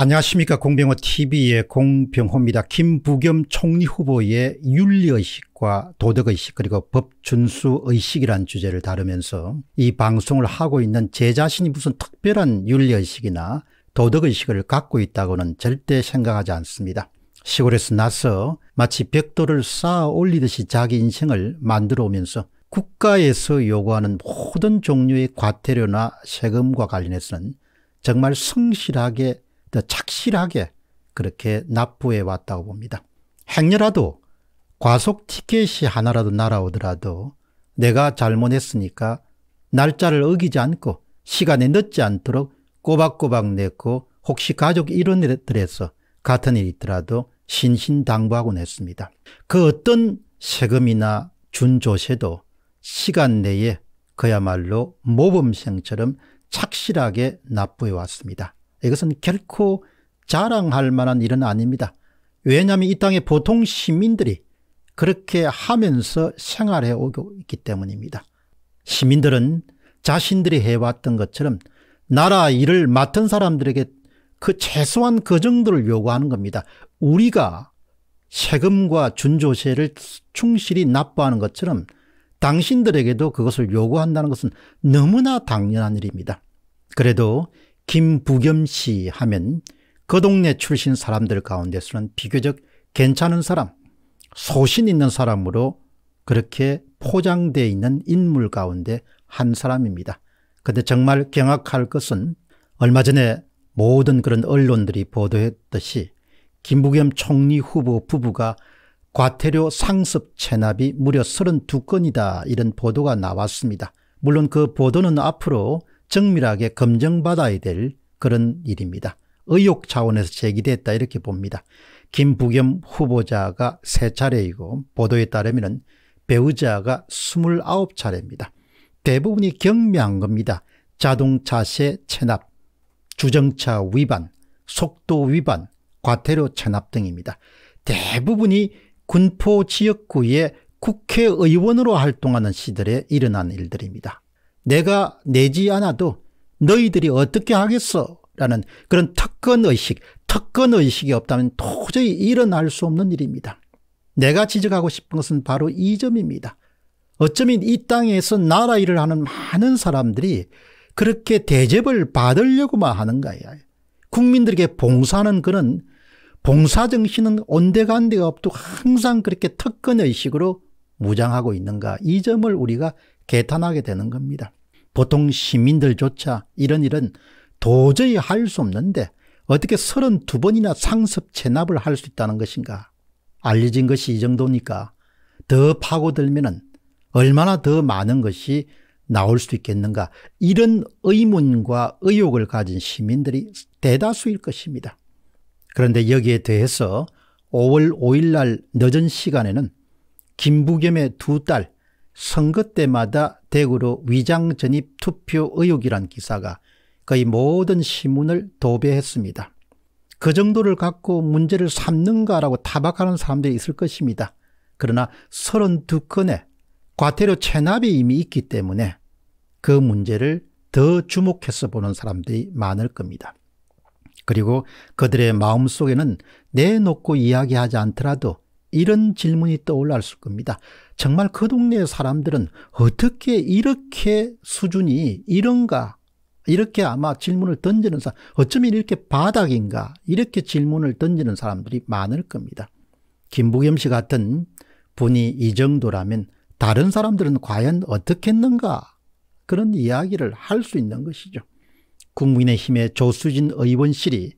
안녕하십니까 공병호TV의 공병호입니다. 김부겸 총리 후보의 윤리의식과 도덕의식 그리고 법준수의식이란 주제를 다루면서 이 방송을 하고 있는 제 자신이 무슨 특별한 윤리의식이나 도덕의식을 갖고 있다고는 절대 생각하지 않습니다. 시골에서 나서 마치 벽돌을 쌓아 올리듯이 자기 인생을 만들어 오면서 국가에서 요구하는 모든 종류의 과태료나 세금과 관련해서는 정말 성실하게 더 착실하게 그렇게 납부해 왔다고 봅니다. 행여라도 과속 티켓이 하나라도 날아오더라도 내가 잘못했으니까 날짜를 어기지 않고 시간에 늦지 않도록 꼬박꼬박 냈고 혹시 가족 일원들에서 같은 일이 있더라도 신신당부하곤 했습니다. 그 어떤 세금이나 준조세도 시간 내에 그야말로 모범생처럼 착실하게 납부해 왔습니다. 이것은 결코 자랑할 만한 일은 아닙니다. 왜냐하면 이 땅의 보통 시민들이 그렇게 하면서 생활해 오고 있기 때문입니다. 시민들은 자신들이 해왔던 것처럼 나라 일을 맡은 사람들에게 그 최소한 그 정도를 요구하는 겁니다. 우리가 세금과 준조세를 충실히 납부하는 것처럼 당신들에게도 그것을 요구한다는 것은 너무나 당연한 일입니다. 그래도 김부겸 씨 하면 그 동네 출신 사람들 가운데서는 비교적 괜찮은 사람, 소신 있는 사람으로 그렇게 포장되어 있는 인물 가운데 한 사람입니다. 그런데 정말 경악할 것은 얼마 전에 모든 그런 언론들이 보도했듯이 김부겸 총리 후보 부부가 과태료 상습 체납이 무려 32건이다 이런 보도가 나왔습니다. 물론 그 보도는 앞으로 정밀하게 검증받아야 될 그런 일입니다. 의혹 차원에서 제기됐다 이렇게 봅니다. 김부겸 후보자가 세차례이고 보도에 따르면 배우자가 29차례입니다. 대부분이 경미한 겁니다. 자동차세 체납, 주정차 위반, 속도 위반, 과태료 체납 등입니다. 대부분이 군포 지역구의 국회의원으로 활동하는 시절에 일어난 일들입니다. 내가 내지 않아도 너희들이 어떻게 하겠어 라는 그런 특권의식 특권의식이 없다면 도저히 일어날 수 없는 일입니다. 내가 지적하고 싶은 것은 바로 이 점입니다. 어쩌면 이 땅에서 나라 일을 하는 많은 사람들이 그렇게 대접을 받으려고만 하는 거예요. 국민들에게 봉사하는 그는 봉사정신은 온데간데가 없고 항상 그렇게 특권의식으로 무장하고 있는가 이 점을 우리가 개탄하게 되는 겁니다. 보통 시민들조차 이런 일은 도저히 할 수 없는데 어떻게 32번이나 상습 체납을 할 수 있다는 것인가 알려진 것이 이 정도니까 더 파고들면 얼마나 더 많은 것이 나올 수 있겠는가 이런 의문과 의혹을 가진 시민들이 대다수일 것입니다. 그런데 여기에 대해서 5월 5일 날 늦은 시간에는 김부겸의 두 딸 선거 때마다 대구로 위장 전입 투표 의혹이란 기사가 거의 모든 신문을 도배했습니다. 그 정도를 갖고 문제를 삼는가라고 타박하는 사람들이 있을 것입니다. 그러나 32건의 과태료 체납이 이미 있기 때문에 그 문제를 더 주목해서 보는 사람들이 많을 겁니다. 그리고 그들의 마음속에는 내놓고 이야기하지 않더라도 이런 질문이 떠올랐을 겁니다. 정말 그 동네 사람들은 어떻게 이렇게 수준이 이런가 이렇게 아마 질문을 던지는 사람 어쩌면 이렇게 바닥인가 이렇게 질문을 던지는 사람들이 많을 겁니다. 김부겸 씨 같은 분이 이 정도라면 다른 사람들은 과연 어떻게 했는가 그런 이야기를 할 수 있는 것이죠. 국민의힘의 조수진 의원실이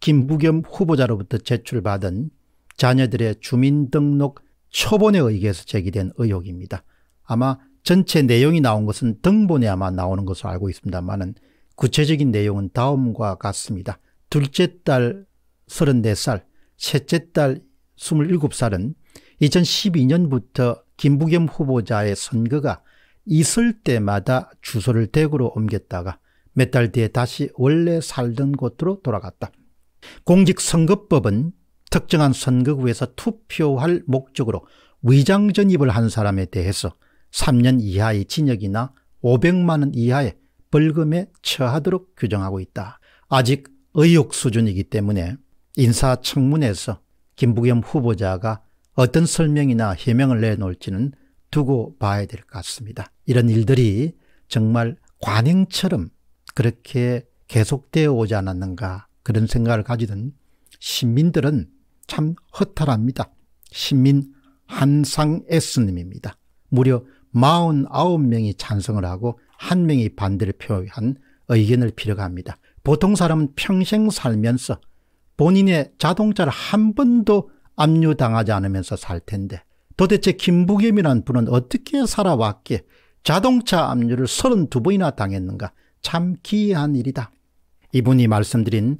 김부겸 후보자로부터 제출받은 자녀들의 주민등록 초본에 의해서 제기된 의혹입니다. 아마 전체 내용이 나온 것은 등본에 아마 나오는 것으로 알고 있습니다만 구체적인 내용은 다음과 같습니다. 둘째 딸 34살, 셋째 딸 27살은 2012년부터 김부겸 후보자의 선거가 있을 때마다 주소를 대구로 옮겼다가 몇 달 뒤에 다시 원래 살던 곳으로 돌아갔다. 공직선거법은 특정한 선거구에서 투표할 목적으로 위장 전입을 한 사람에 대해서 3년 이하의 징역이나 500만 원 이하의 벌금에 처하도록 규정하고 있다. 아직 의혹 수준이기 때문에 인사청문회에서 김부겸 후보자가 어떤 설명이나 해명을 내놓을지는 두고 봐야 될 것 같습니다. 이런 일들이 정말 관행처럼 그렇게 계속되어 오지 않았는가 그런 생각을 가지던 시민들은 참 허탈합니다. 시민 한상 S님입니다. 무려 49명이 찬성을 하고 한 명이 반대를 표한 의견을 필요합니다. 보통 사람은 평생 살면서 본인의 자동차를 한 번도 압류당하지 않으면서 살 텐데 도대체 김부겸이라는 분은 어떻게 살아왔기에 자동차 압류를 32번이나 당했는가 참 기이한 일이다. 이분이 말씀드린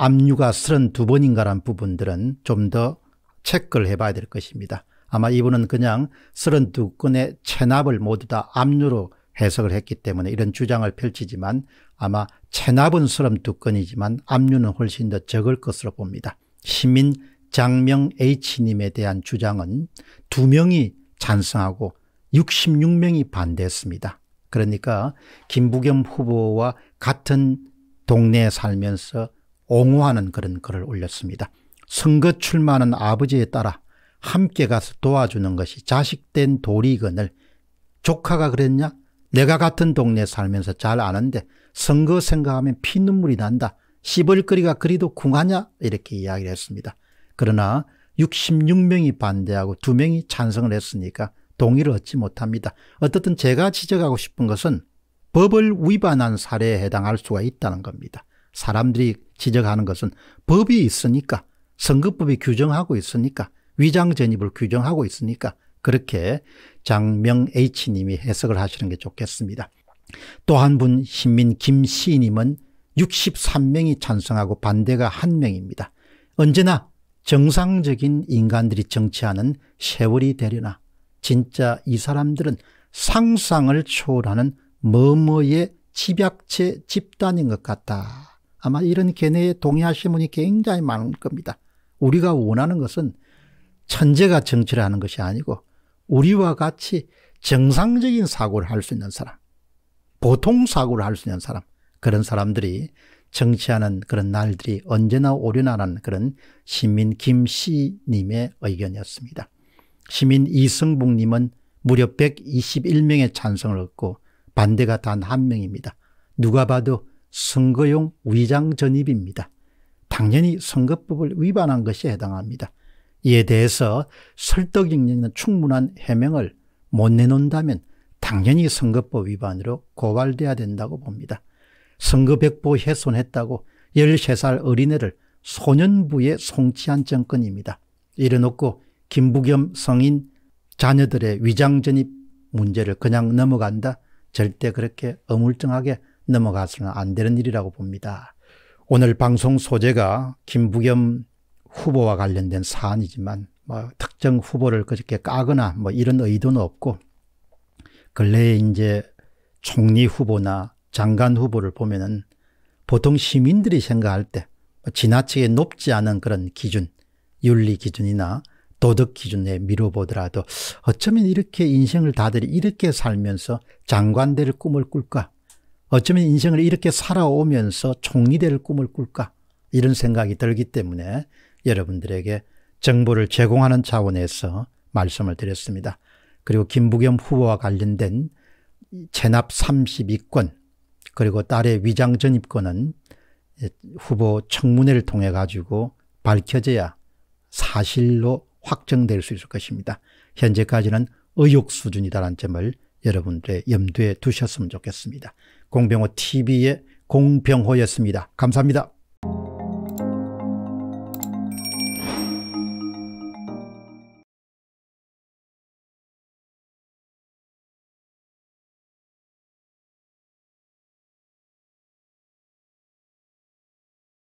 압류가 32번인가란 부분들은 좀 더 체크를 해봐야 될 것입니다. 아마 이분은 그냥 32건의 체납을 모두 다 압류로 해석을 했기 때문에 이런 주장을 펼치지만 아마 체납은 32건이지만 압류는 훨씬 더 적을 것으로 봅니다. 시민 장명 H님에 대한 주장은 2명이 찬성하고 66명이 반대했습니다. 그러니까 김부겸 후보와 같은 동네에 살면서 옹호하는 그런 글을 올렸습니다. 선거 출마하는 아버지에 따라 함께 가서 도와주는 것이 자식된 도리건을 조카가 그랬냐? 내가 같은 동네에 살면서 잘 아는데 선거 생각하면 피눈물이 난다. 씹을거리가 그리도 궁하냐? 이렇게 이야기를 했습니다. 그러나 66명이 반대하고 2명이 찬성을 했으니까 동의를 얻지 못합니다. 어떻든 제가 지적하고 싶은 것은 법을 위반한 사례에 해당할 수가 있다는 겁니다. 사람들이 지적하는 것은 법이 있으니까 선거법이 규정하고 있으니까 위장 전입을 규정하고 있으니까 그렇게 장명 H님이 해석을 하시는 게 좋겠습니다. 또 한 분 신민 김시님은 63명이 찬성하고 반대가 1명입니다. 언제나 정상적인 인간들이 정치하는 세월이 되려나 진짜 이 사람들은 상상을 초월하는 뭐뭐의 집약체 집단인 것 같다. 아마 이런 견해에 동의하시는 분이 굉장히 많을 겁니다. 우리가 원하는 것은 천재가 정치를 하는 것이 아니고 우리와 같이 정상적인 사고를 할 수 있는 사람, 보통 사고를 할 수 있는 사람, 그런 사람들이 정치하는 그런 날들이 언제나 오려나라는 그런 시민 김씨님의 의견이었습니다. 시민 이성복님은 무려 121명의 찬성을 얻고 반대가 단 한 명입니다. 누가 봐도 선거용 위장 전입입니다. 당연히 선거법을 위반한 것이 해당합니다. 이에 대해서 설득 능력는 충분한 해명을 못 내놓는다면 당연히 선거법 위반으로 고발돼야 된다고 봅니다. 선거백보 훼손했다고 13살 어린애를 소년부에 송치한 정권입니다. 이래놓고 김부겸 성인 자녀들의 위장전입 문제를 그냥 넘어간다? 절대 그렇게 어물쩡하게 넘어가서는 안 되는 일이라고 봅니다. 오늘 방송 소재가 김부겸 후보와 관련된 사안이지만 뭐 특정 후보를 그렇게 까거나 뭐 이런 의도는 없고 근래에 이제 총리 후보나 장관 후보를 보면은 보통 시민들이 생각할 때 지나치게 높지 않은 그런 기준, 윤리 기준이나 도덕 기준에 미뤄보더라도 어쩌면 이렇게 인생을 다들 이렇게 살면서 장관 될 꿈을 꿀까? 어쩌면 인생을 이렇게 살아오면서 총리 될 꿈을 꿀까? 이런 생각이 들기 때문에 여러분들에게 정보를 제공하는 차원에서 말씀을 드렸습니다. 그리고 김부겸 후보와 관련된 체납 32건 그리고 딸의 위장 전입권은 후보 청문회를 통해 가지고 밝혀져야 사실로 확정될 수 있을 것입니다. 현재까지는 의혹 수준이다라는 점을 여러분들의 염두에 두셨으면 좋겠습니다. 공병호 TV의 공병호였습니다. 감사합니다.